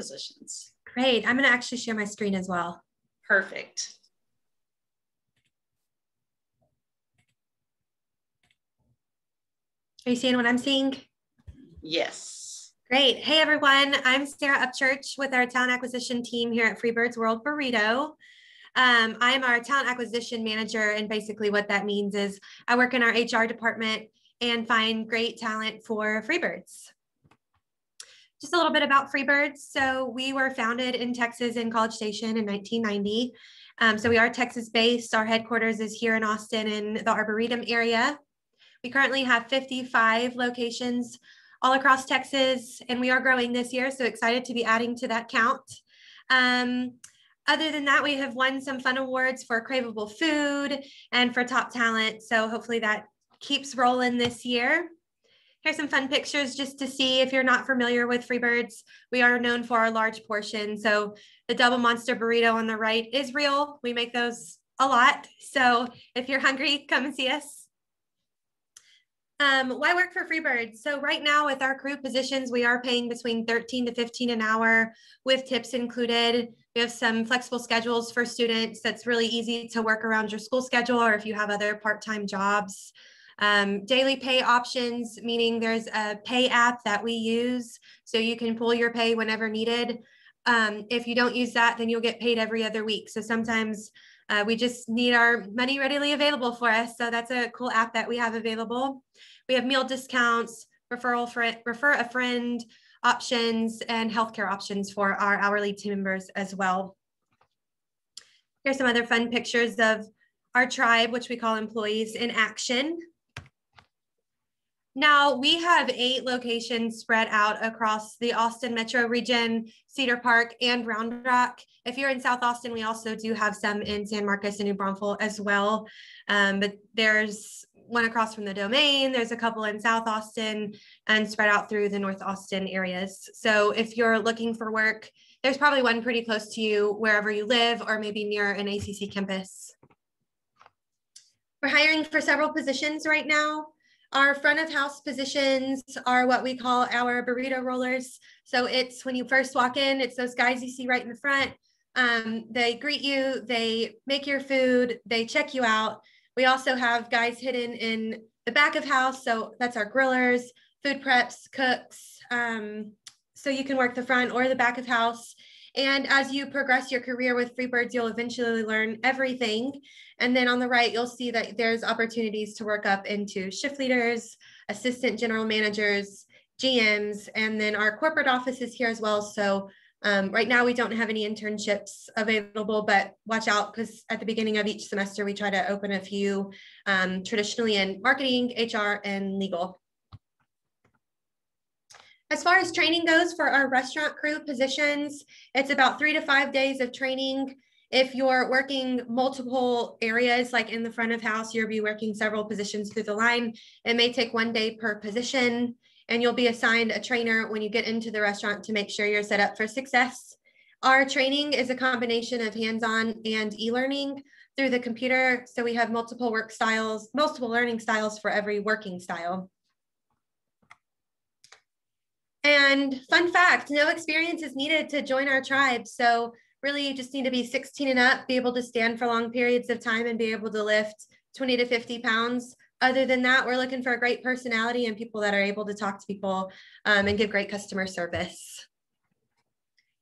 positions. Great. I'm going to actually share my screen as well. Perfect. Are you seeing what I'm seeing? Yes. Great. Hey, everyone. I'm Sarah Upchurch with our talent acquisition team here at Freebirds World Burrito. Um, I am our talent acquisition manager, and basically what that means is I work in our HR department and find great talent for Freebirds. Just a little bit about Freebirds. So we were founded in Texas in College Station in 1990. Um, so we are Texas based. Our headquarters is here in Austin in the Arboretum area. We currently have 55 locations all across Texas, and we are growing this year. So excited to be adding to that count. Um, other than that, we have won some fun awards for craveable food and for top talent. So hopefully that keeps rolling this year. Here's some fun pictures just to see if you're not familiar with Freebirds. We are known for our large portion. So the double monster burrito on the right is real. We make those a lot. So if you're hungry, come and see us. Um, why work for Freebirds? So right now with our crew positions, we are paying between 13 to 15 an hour with tips included. We have some flexible schedules for students that's really easy to work around your school schedule or if you have other part-time jobs. Um, daily pay options, meaning there's a pay app that we use so you can pull your pay whenever needed. Um, if you don't use that, then you'll get paid every other week. So sometimes uh, we just need our money readily available for us. So that's a cool app that we have available. We have meal discounts, referral friend, refer a friend options, and healthcare options for our hourly team members as well. Here's some other fun pictures of our tribe, which we call employees in action. Now we have eight locations spread out across the Austin metro region, Cedar Park, and Round Rock. If you're in South Austin, we also do have some in San Marcos and New Braunfels as well. Um, but there's one across from the domain, there's a couple in South Austin, and spread out through the North Austin areas. So if you're looking for work, there's probably one pretty close to you wherever you live or maybe near an ACC campus. We're hiring for several positions right now. Our front of house positions are what we call our burrito rollers. So it's when you first walk in, it's those guys you see right in the front. Um, they greet you, they make your food, they check you out. We also have guys hidden in the back of house. So that's our grillers, food preps, cooks. Um, so you can work the front or the back of house. And as you progress your career with Freebirds, you'll eventually learn everything. And then on the right, you'll see that there's opportunities to work up into shift leaders, assistant general managers, GMs, and then our corporate office is here as well. So um, right now we don't have any internships available, but watch out because at the beginning of each semester, we try to open a few um, traditionally in marketing, HR, and legal. As far as training goes for our restaurant crew positions, it's about three to five days of training. If you're working multiple areas, like in the front of house, you'll be working several positions through the line. It may take one day per position, and you'll be assigned a trainer when you get into the restaurant to make sure you're set up for success. Our training is a combination of hands-on and e-learning through the computer. So we have multiple work styles, multiple learning styles for every working style. And fun fact, no experience is needed to join our tribe. So really you just need to be 16 and up, be able to stand for long periods of time and be able to lift 20 to 50 pounds. Other than that, we're looking for a great personality and people that are able to talk to people um, and give great customer service.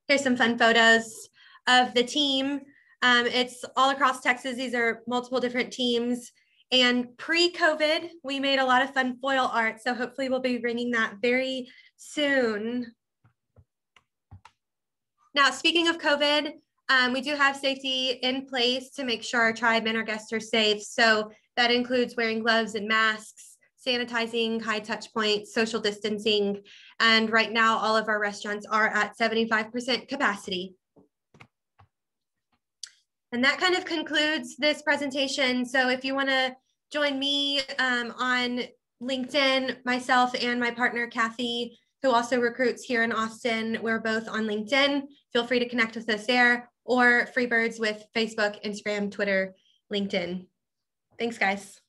Here's some fun photos of the team. Um, it's all across Texas. These are multiple different teams. And pre-COVID, we made a lot of fun foil art. So hopefully we'll be bringing that very soon. Now, speaking of COVID, um, we do have safety in place to make sure our tribe and our guests are safe. So that includes wearing gloves and masks, sanitizing, high touch points, social distancing. And right now, all of our restaurants are at 75% capacity. And that kind of concludes this presentation. So if you want to join me um, on LinkedIn, myself and my partner, Kathy, who also recruits here in Austin. We're both on LinkedIn. Feel free to connect with us there or Freebirds with Facebook, Instagram, Twitter, LinkedIn. Thanks, guys.